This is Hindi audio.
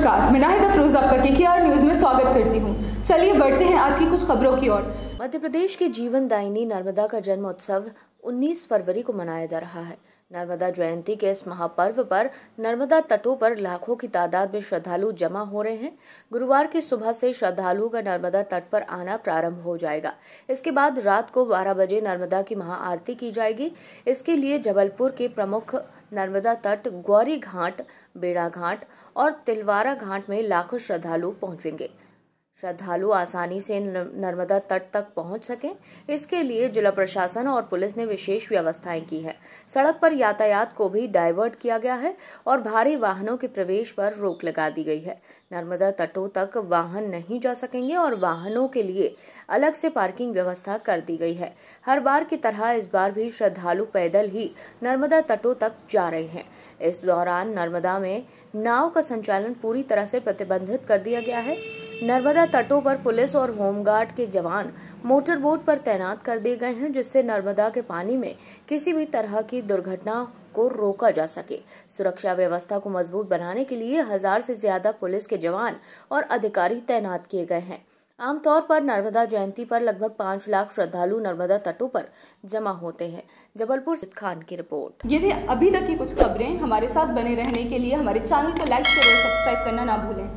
नमस्कार, मैं नाहिद अफरोज आपका के आर न्यूज़ में स्वागत करती हूँ। चलिए बढ़ते हैं आज की कुछ खबरों की ओर। मध्य प्रदेश के जीवन दायिनी नर्मदा का जन्म उत्सव उन्नीस फरवरी को मनाया जा रहा है। नर्मदा जयंती के इस महापर्व पर नर्मदा तटों पर लाखों की तादाद में श्रद्धालु जमा हो रहे हैं। गुरुवार की सुबह से श्रद्धालुओं का नर्मदा तट पर आना प्रारंभ हो जाएगा। इसके बाद रात को 12 बजे नर्मदा की महाआरती की जाएगी। इसके लिए जबलपुर के प्रमुख नर्मदा तट गौरी घाट बेड़ा घाट और तिलवारा घाट में लाखों श्रद्धालु पहुँचेंगे। श्रद्धालु आसानी से नर्मदा तट तक पहुँच सकें। इसके लिए जिला प्रशासन और पुलिस ने विशेष व्यवस्थाएँ की है। सड़क पर यातायात को भी डाइवर्ट किया गया है और भारी वाहनों के प्रवेश पर रोक लगा दी गई है। नर्मदा तटों तक वाहन नहीं जा सकेंगे और वाहनों के लिए अलग से पार्किंग व्यवस्था कर दी गई है। हर बार की तरह इस बार भी श्रद्धालु पैदल ही नर्मदा तटों तक जा रहे हैं। इस दौरान नर्मदा में नाव का संचालन पूरी तरह से प्रतिबंधित कर दिया गया है। नर्मदा तटों पर पुलिस और होमगार्ड के जवान मोटर बोट पर तैनात कर दिए गए हैं, जिससे नर्मदा के पानी में किसी भी तरह की दुर्घटना को रोका जा सके। सुरक्षा व्यवस्था को मज़बूत बनाने के लिए हज़ार से ज़्यादा पुलिस के जवान और अधिकारी तैनात किए गए हैं। आमतौर पर नर्मदा जयंती पर लगभग पाँच लाख श्रद्धालु नर्मदा तटों पर जमा होते हैं। जबलपुर खान की रिपोर्ट। ये थे अभी तक की कुछ खबरें हमारे साथ बने रहने के लिए हमारे चैनल को लाइक, शेयर और सब्सक्राइब करना ना भूलें।